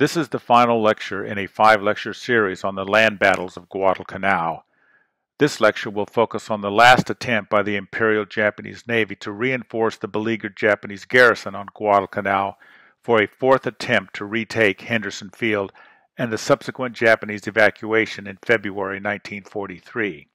This is the final lecture in a five-lecture series on the land battles of Guadalcanal. This lecture will focus on the last attempt by the Imperial Japanese Navy to reinforce the beleaguered Japanese garrison on Guadalcanal for a fourth attempt to retake Henderson Field and the subsequent Japanese evacuation in February 1943.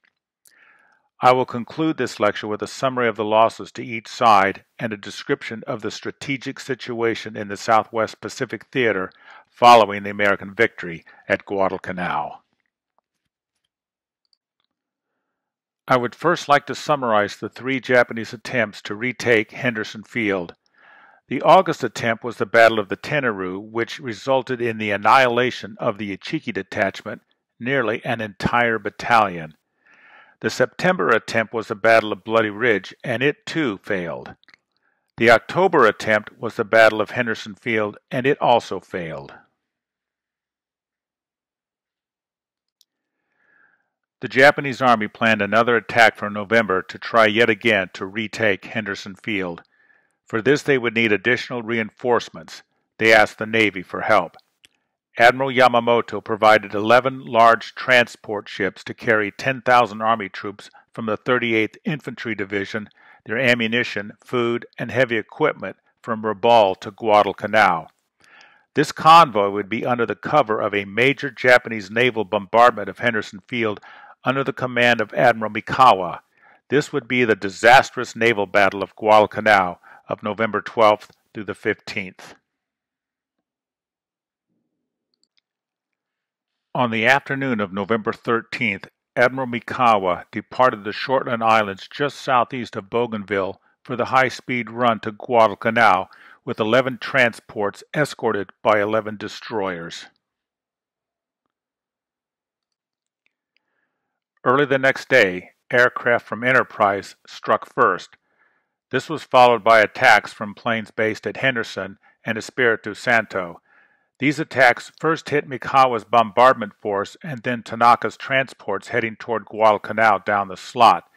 I will conclude this lecture with a summary of the losses to each side and a description of the strategic situation in the Southwest Pacific Theater following the American victory at Guadalcanal. I would first like to summarize the three Japanese attempts to retake Henderson Field. The August attempt was the Battle of the Tenaru, which resulted in the annihilation of the Ichiki detachment, nearly an entire battalion. The September attempt was the Battle of Bloody Ridge, and it too failed. The October attempt was the Battle of Henderson Field, and it also failed. The Japanese army planned another attack for November to try yet again to retake Henderson Field. For this they would need additional reinforcements. They asked the Navy for help. Admiral Yamamoto provided 11 large transport ships to carry 10,000 Army troops from the 38th Infantry Division, their ammunition, food, and heavy equipment from Rabaul to Guadalcanal. This convoy would be under the cover of a major Japanese naval bombardment of Henderson Field under the command of Admiral Mikawa. This would be the disastrous naval battle of Guadalcanal of November 12th through the 15th. On the afternoon of November 13th, Admiral Mikawa departed the Shortland Islands just southeast of Bougainville for the high-speed run to Guadalcanal with 11 transports escorted by 11 destroyers. Early the next day, aircraft from Enterprise struck first. This was followed by attacks from planes based at Henderson and Espiritu Santo, these attacks first hit Mikawa's bombardment force and then Tanaka's transports heading toward Guadalcanal down the slot.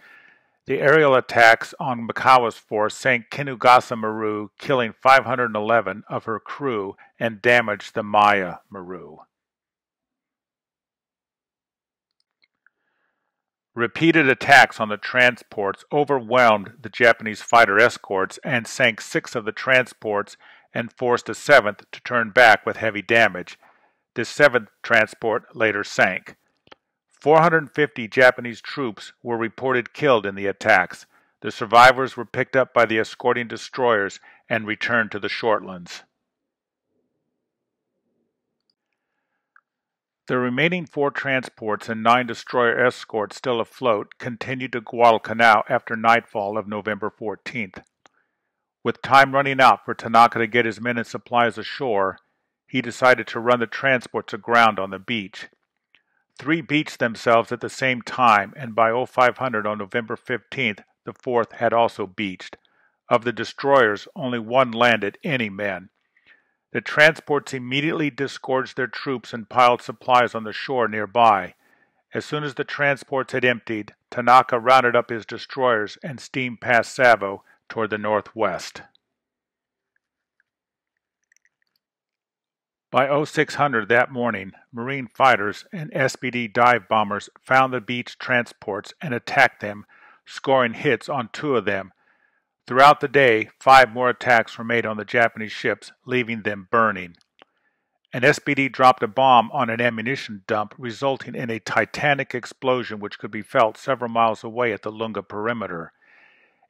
The aerial attacks on Mikawa's force sank Kinugasa Maru, killing 511 of her crew and damaged the Maya Maru. Repeated attacks on the transports overwhelmed the Japanese fighter escorts and sank six of the transports and forced a seventh to turn back with heavy damage. This seventh transport later sank. 450 Japanese troops were reported killed in the attacks. The survivors were picked up by the escorting destroyers and returned to the Shortlands. The remaining four transports and nine destroyer escorts still afloat continued to Guadalcanal after nightfall of November 14th. With time running out for Tanaka to get his men and supplies ashore, he decided to run the transports aground on the beach. Three beached themselves at the same time, and by 0500 on November 15th, the fourth had also beached. Of the destroyers, only one landed any men. The transports immediately disgorged their troops and piled supplies on the shore nearby. As soon as the transports had emptied, Tanaka rounded up his destroyers and steamed past Savo toward the northwest. By 0600 that morning, Marine fighters and SBD dive bombers found the beach transports and attacked them, scoring hits on two of them. Throughout the day, five more attacks were made on the Japanese ships, leaving them burning. An SBD dropped a bomb on an ammunition dump, resulting in a titanic explosion which could be felt several miles away at the Lunga perimeter.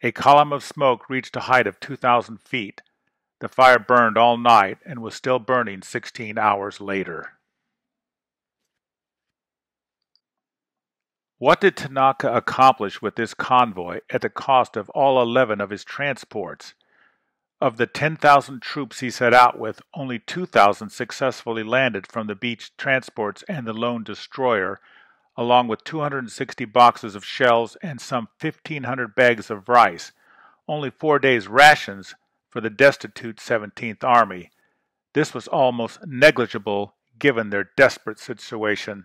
A column of smoke reached a height of 2,000 feet. The fire burned all night and was still burning 16 hours later. What did Tanaka accomplish with this convoy at the cost of all 11 of his transports? Of the 10,000 troops he set out with, only 2,000 successfully landed from the beach transports and the lone destroyer, along with 260 boxes of shells and some 1,500 bags of rice, only four days' rations for the destitute 17th Army. This was almost negligible given their desperate situation.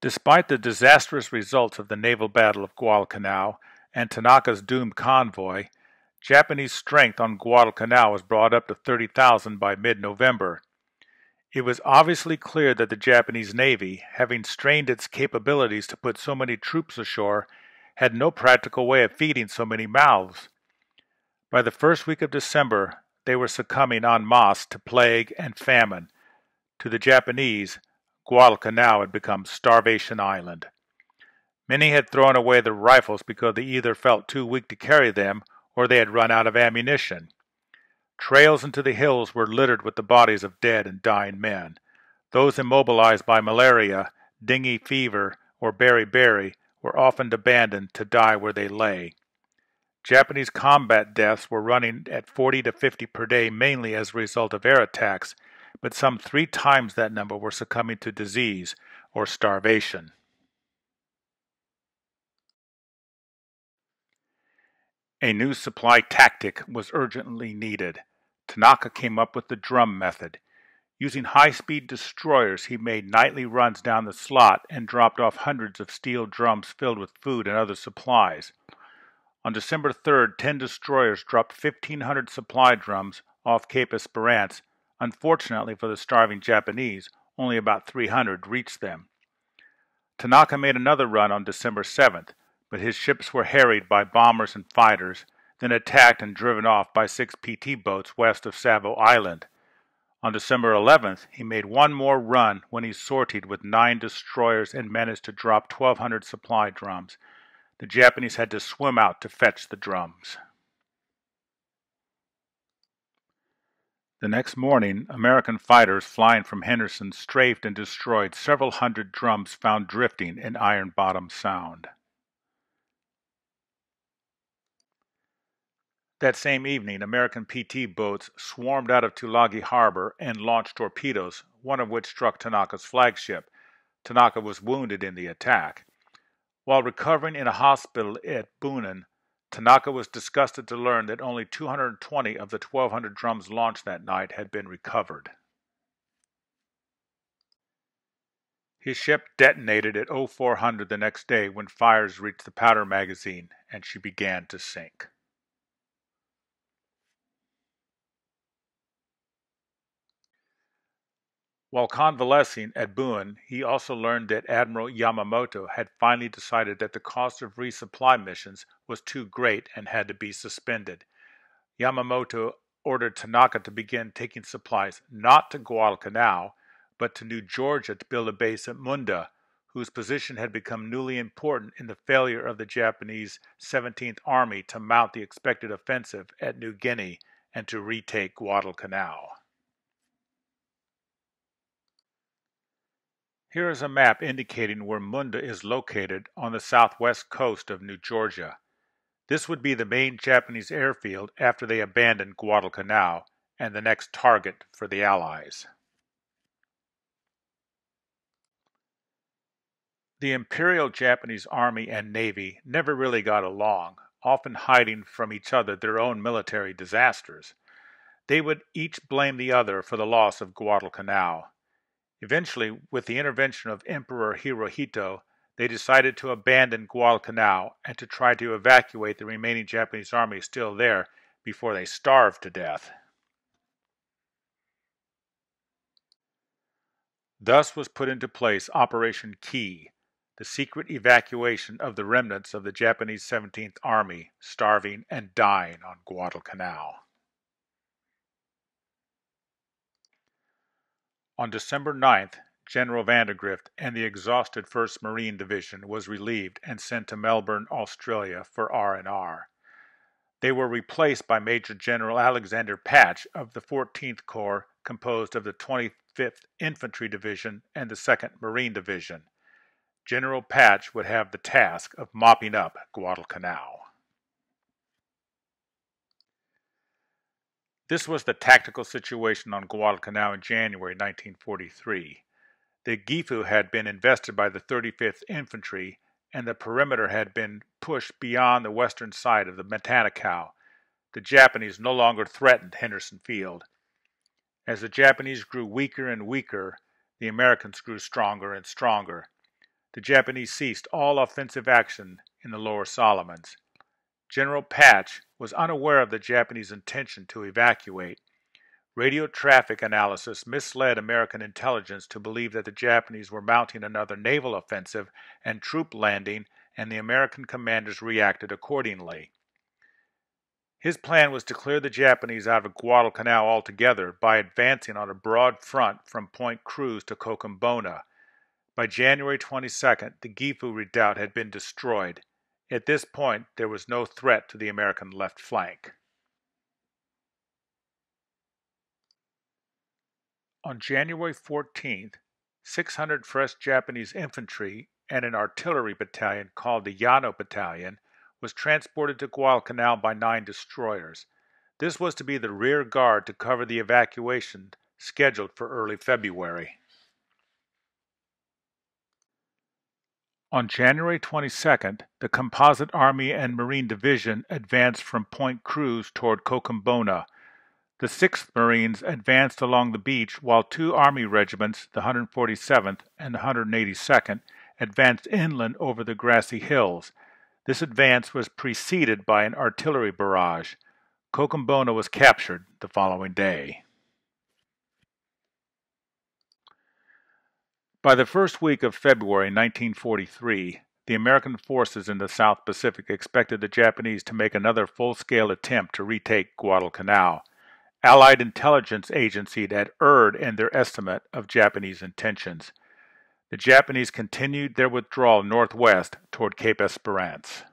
Despite the disastrous results of the naval battle of Guadalcanal and Tanaka's doomed convoy, Japanese strength on Guadalcanal was brought up to 30,000 by mid-November. It was obviously clear that the Japanese Navy, having strained its capabilities to put so many troops ashore, had no practical way of feeding so many mouths. By the first week of December, they were succumbing en masse to plague and famine. To the Japanese, Guadalcanal had become Starvation Island. Many had thrown away their rifles because they either felt too weak to carry them or they had run out of ammunition. Trails into the hills were littered with the bodies of dead and dying men. Those immobilized by malaria, dengue fever, or beriberi were often abandoned to die where they lay. Japanese combat deaths were running at 40 to 50 per day mainly as a result of air attacks, but some three times that number were succumbing to disease or starvation. A new supply tactic was urgently needed. Tanaka came up with the drum method. Using high-speed destroyers, he made nightly runs down the slot and dropped off hundreds of steel drums filled with food and other supplies. On December 3rd, 10 destroyers dropped 1,500 supply drums off Cape Esperance. Unfortunately for the starving Japanese, only about 300 reached them. Tanaka made another run on December 7th, but his ships were harried by bombers and fighters, then attacked and driven off by six PT boats west of Savo Island. On December 11th, he made one more run when he sortied with nine destroyers and managed to drop 1,200 supply drums. The Japanese had to swim out to fetch the drums. The next morning, American fighters flying from Henderson strafed and destroyed several hundred drums found drifting in Iron Bottom Sound. That same evening, American PT boats swarmed out of Tulagi Harbor and launched torpedoes, one of which struck Tanaka's flagship. Tanaka was wounded in the attack. While recovering in a hospital at Bunan, Tanaka was disgusted to learn that only 220 of the 1,200 drums launched that night had been recovered. His ship detonated at 0400 the next day when fires reached the powder magazine and she began to sink. While convalescing at Buin, he also learned that Admiral Yamamoto had finally decided that the cost of resupply missions was too great and had to be suspended. Yamamoto ordered Tanaka to begin taking supplies not to Guadalcanal, but to New Georgia to build a base at Munda, whose position had become newly important in the failure of the Japanese 17th Army to mount the expected offensive at New Guinea and to retake Guadalcanal. Here is a map indicating where Munda is located on the southwest coast of New Georgia. This would be the main Japanese airfield after they abandoned Guadalcanal and the next target for the Allies. The Imperial Japanese Army and Navy never really got along, often hiding from each other their own military disasters. They would each blame the other for the loss of Guadalcanal. Eventually, with the intervention of Emperor Hirohito, they decided to abandon Guadalcanal and to try to evacuate the remaining Japanese army still there before they starved to death. Thus was put into place Operation Ke, the secret evacuation of the remnants of the Japanese 17th Army starving and dying on Guadalcanal. On December 9th, General Vandegrift and the exhausted 1st Marine Division was relieved and sent to Melbourne, Australia for R&R. They were replaced by Major General Alexander Patch of the 14th Corps composed of the 25th Infantry Division and the 2nd Marine Division. General Patch would have the task of mopping up Guadalcanal. This was the tactical situation on Guadalcanal in January 1943. The Gifu had been invested by the 35th Infantry, and the perimeter had been pushed beyond the western side of the Matanikau. The Japanese no longer threatened Henderson Field. As the Japanese grew weaker and weaker, the Americans grew stronger and stronger. The Japanese ceased all offensive action in the lower Solomons. General Patch was unaware of the Japanese intention to evacuate. Radio traffic analysis misled American intelligence to believe that the Japanese were mounting another naval offensive and troop landing, and the American commanders reacted accordingly. His plan was to clear the Japanese out of Guadalcanal altogether by advancing on a broad front from Point Cruz to Kokumbona. By January 22nd, the Gifu redoubt had been destroyed. At this point, there was no threat to the American left flank. On January 14th, 600 fresh Japanese infantry and an artillery battalion called the Yano Battalion was transported to Guadalcanal by nine destroyers. This was to be the rear guard to cover the evacuation scheduled for early February. On January 22nd, the Composite Army and Marine Division advanced from Point Cruz toward Kokumbona. The 6th Marines advanced along the beach while two Army regiments, the 147th and the 182nd, advanced inland over the grassy hills. This advance was preceded by an artillery barrage. Kokumbona was captured the following day. By the first week of February 1943, the American forces in the South Pacific expected the Japanese to make another full-scale attempt to retake Guadalcanal. Allied intelligence agencies had erred in their estimate of Japanese intentions. The Japanese continued their withdrawal northwest toward Cape Esperance.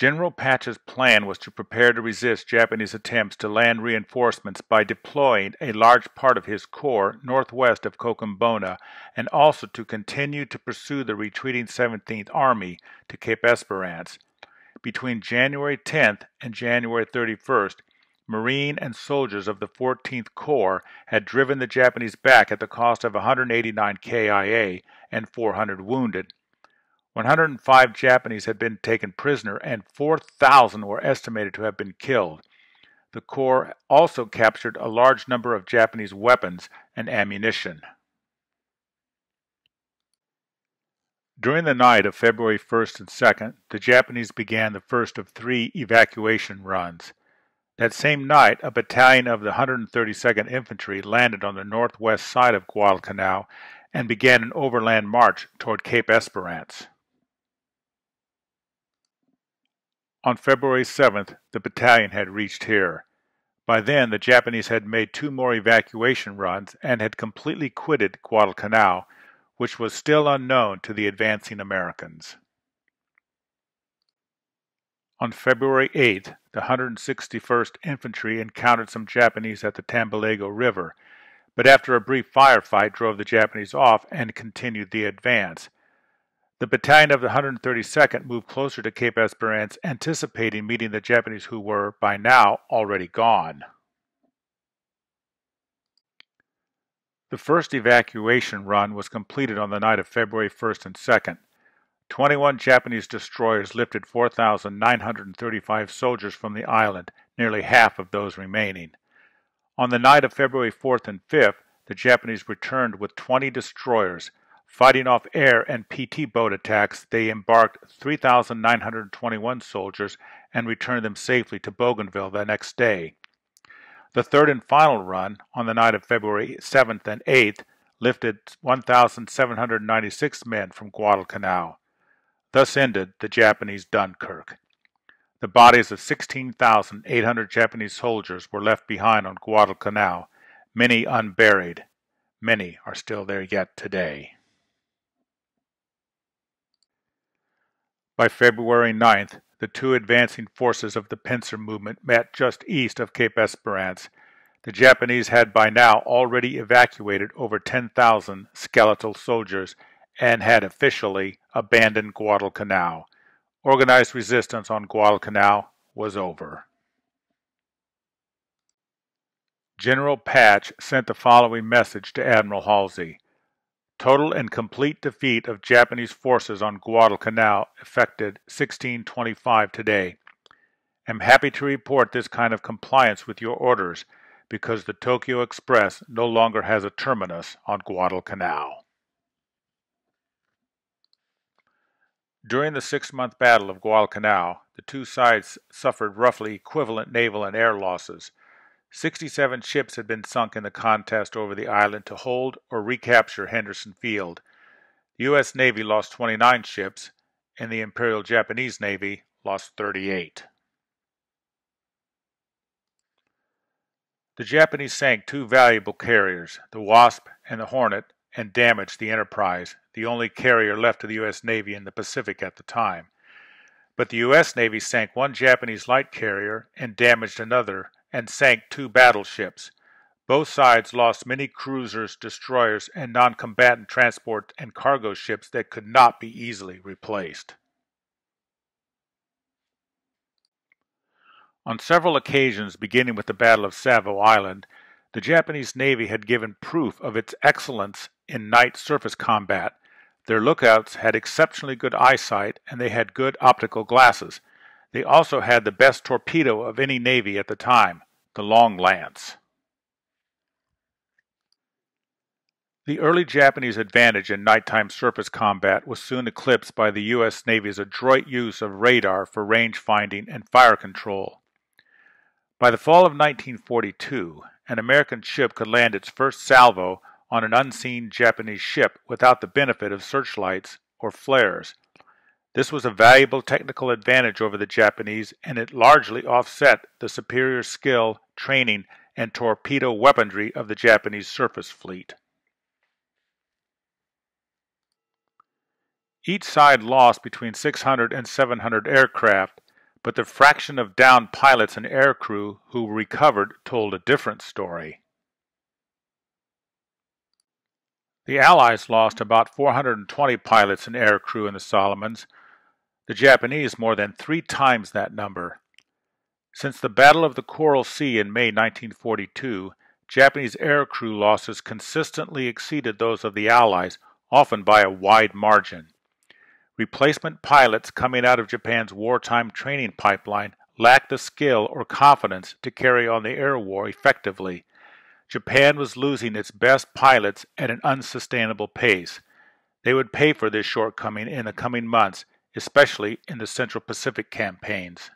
General Patch's plan was to prepare to resist Japanese attempts to land reinforcements by deploying a large part of his corps northwest of Kokumbona and also to continue to pursue the retreating 17th Army to Cape Esperance. Between January 10th and January 31st, Marine and soldiers of the 14th Corps had driven the Japanese back at the cost of 189 KIA and 400 wounded. 105 Japanese had been taken prisoner and 4,000 were estimated to have been killed. The Corps also captured a large number of Japanese weapons and ammunition. During the night of February 1st and 2nd, the Japanese began the first of three evacuation runs. That same night, a battalion of the 132nd Infantry landed on the northwest side of Guadalcanal and began an overland march toward Cape Esperance. On February 7th, the battalion had reached here. By then, the Japanese had made two more evacuation runs and had completely quitted Guadalcanal, which was still unknown to the advancing Americans. On February 8th, the 161st Infantry encountered some Japanese at the Tambalego River, but after a brief firefight drove the Japanese off and continued the advance. The battalion of the 132nd moved closer to Cape Esperance, anticipating meeting the Japanese who were, by now, already gone. The first evacuation run was completed on the night of February 1st and 2nd. 21 Japanese destroyers lifted 4,935 soldiers from the island, nearly half of those remaining. On the night of February 4th and 5th, the Japanese returned with 20 destroyers. Fighting off air and PT boat attacks, they embarked 3,921 soldiers and returned them safely to Bougainville the next day. The third and final run, on the night of February 7th and 8th, lifted 1,796 men from Guadalcanal. Thus ended the Japanese Dunkirk. The bodies of 16,800 Japanese soldiers were left behind on Guadalcanal, many unburied. Many are still there yet today. By February 9th, the two advancing forces of the pincer movement met just east of Cape Esperance. The Japanese had by now already evacuated over 10,000 skeletal soldiers and had officially abandoned Guadalcanal. Organized resistance on Guadalcanal was over. General Patch sent the following message to Admiral Halsey. Total and complete defeat of Japanese forces on Guadalcanal effected 1625 today. Am happy to report this kind of compliance with your orders because the Tokyo Express no longer has a terminus on Guadalcanal. During the six-month Battle of Guadalcanal, the two sides suffered roughly equivalent naval and air losses. Sixty-seven ships had been sunk in the contest over the island to hold or recapture Henderson Field. The U.S. Navy lost 29 ships, and the Imperial Japanese Navy lost 38. The Japanese sank two valuable carriers, the Wasp and the Hornet, and damaged the Enterprise, the only carrier left to the U.S. Navy in the Pacific at the time. But the U.S. Navy sank one Japanese light carrier and damaged another, and sank two battleships. Both sides lost many cruisers, destroyers, and non combatant transport and cargo ships that could not be easily replaced. On several occasions, beginning with the Battle of Savo Island, the Japanese Navy had given proof of its excellence in night surface combat. Their lookouts had exceptionally good eyesight and they had good optical glasses. They also had the best torpedo of any navy at the time, the Long Lance. The early Japanese advantage in nighttime surface combat was soon eclipsed by the U.S. Navy's adroit use of radar for range finding and fire control. By the fall of 1942, an American ship could land its first salvo on an unseen Japanese ship without the benefit of searchlights or flares. This was a valuable technical advantage over the Japanese, and it largely offset the superior skill, training, and torpedo weaponry of the Japanese surface fleet. Each side lost between 600 and 700 aircraft, but the fraction of downed pilots and aircrew who recovered told a different story. The Allies lost about 420 pilots and aircrew in the Solomons, the Japanese more than three times that number. Since the Battle of the Coral Sea in May 1942, Japanese aircrew losses consistently exceeded those of the Allies, often by a wide margin. Replacement pilots coming out of Japan's wartime training pipeline lacked the skill or confidence to carry on the air war effectively. Japan was losing its best pilots at an unsustainable pace. They would pay for this shortcoming in the coming months especially in the Central Pacific campaigns.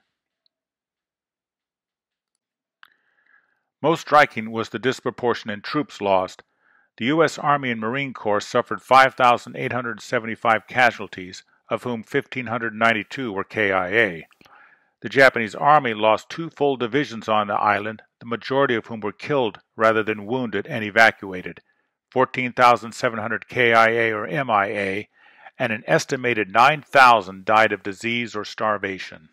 Most striking was the disproportion in troops lost. The U.S. Army and Marine Corps suffered 5,875 casualties, of whom 1,592 were KIA. The Japanese Army lost two full divisions on the island, the majority of whom were killed rather than wounded and evacuated. 14,700 KIA or MIA and an estimated 9,000 died of disease or starvation.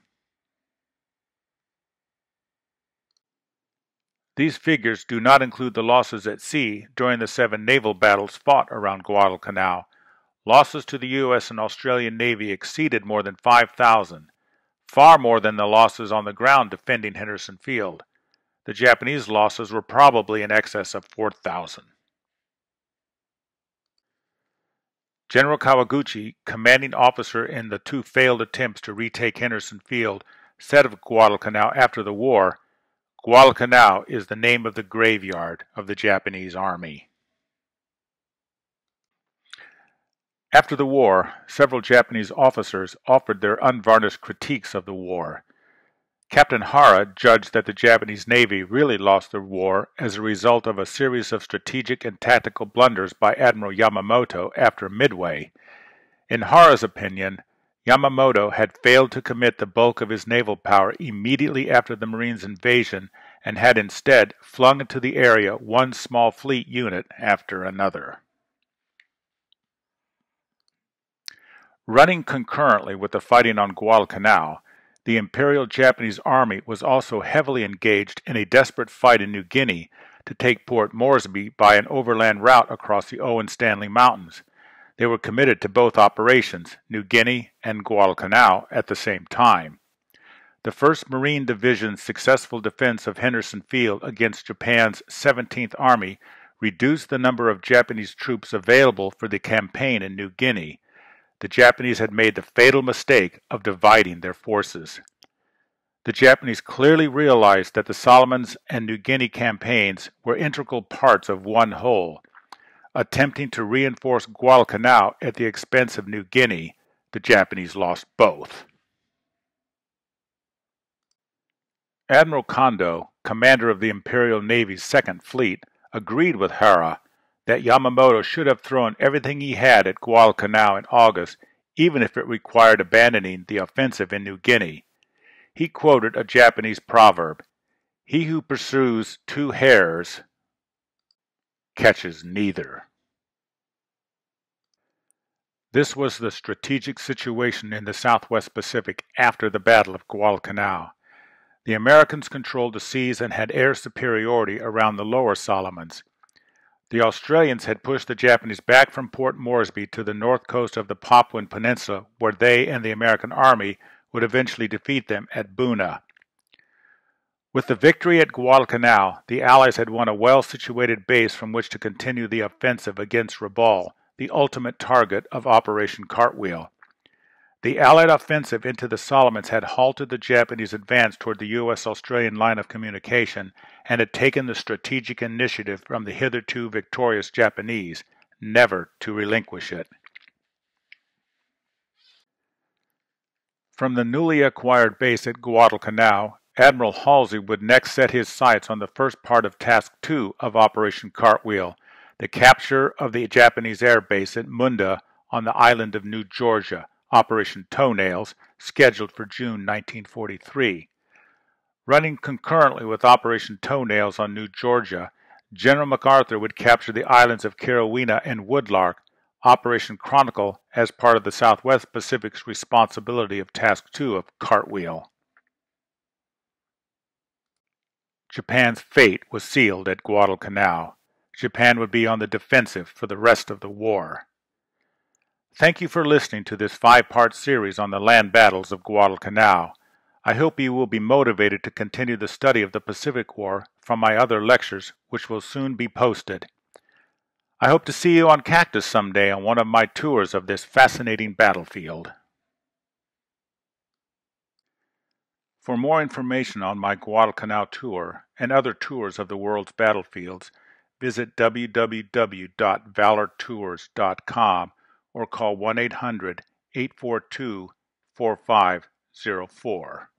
These figures do not include the losses at sea during the seven naval battles fought around Guadalcanal. Losses to the U.S. and Australian Navy exceeded more than 5,000, far more than the losses on the ground defending Henderson Field. The Japanese losses were probably in excess of 4,000. General Kawaguchi, commanding officer in the two failed attempts to retake Henderson Field, said of Guadalcanal after the war, Guadalcanal is the name of the graveyard of the Japanese army. After the war, several Japanese officers offered their unvarnished critiques of the war. Captain Hara judged that the Japanese Navy really lost the war as a result of a series of strategic and tactical blunders by Admiral Yamamoto after Midway. In Hara's opinion, Yamamoto had failed to commit the bulk of his naval power immediately after the Marines' invasion and had instead flung into the area one small fleet unit after another. Running concurrently with the fighting on Guadalcanal, the Imperial Japanese Army was also heavily engaged in a desperate fight in New Guinea to take Port Moresby by an overland route across the Owen Stanley Mountains. They were committed to both operations, New Guinea and Guadalcanal, at the same time. The 1st Marine Division's successful defense of Henderson Field against Japan's 17th Army reduced the number of Japanese troops available for the campaign in New Guinea the Japanese had made the fatal mistake of dividing their forces. The Japanese clearly realized that the Solomons and New Guinea campaigns were integral parts of one whole. Attempting to reinforce Guadalcanal at the expense of New Guinea, the Japanese lost both. Admiral Kondo, commander of the Imperial Navy's Second Fleet, agreed with Hara that Yamamoto should have thrown everything he had at Guadalcanal in August, even if it required abandoning the offensive in New Guinea. He quoted a Japanese proverb He who pursues two hares catches neither. This was the strategic situation in the Southwest Pacific after the Battle of Guadalcanal. The Americans controlled the seas and had air superiority around the lower Solomons. The Australians had pushed the Japanese back from Port Moresby to the north coast of the Papuan Peninsula, where they and the American Army would eventually defeat them at Buna. With the victory at Guadalcanal, the Allies had won a well situated base from which to continue the offensive against Rabaul, the ultimate target of Operation Cartwheel. The Allied offensive into the Solomons had halted the Japanese advance toward the U.S. Australian line of communication and had taken the strategic initiative from the hitherto victorious Japanese, never to relinquish it. From the newly acquired base at Guadalcanal, Admiral Halsey would next set his sights on the first part of Task 2 of Operation Cartwheel, the capture of the Japanese air base at Munda on the island of New Georgia, Operation Toenails, scheduled for June 1943. Running concurrently with Operation Toenails on New Georgia, General MacArthur would capture the islands of Kiriwina and Woodlark, Operation Chronicle as part of the Southwest Pacific's responsibility of Task 2 of Cartwheel. Japan's fate was sealed at Guadalcanal. Japan would be on the defensive for the rest of the war. Thank you for listening to this five part series on the land battles of Guadalcanal. I hope you will be motivated to continue the study of the Pacific War from my other lectures, which will soon be posted. I hope to see you on Cactus someday on one of my tours of this fascinating battlefield. For more information on my Guadalcanal tour and other tours of the world's battlefields, visit www.valortours.com or call 1 800 842 4504.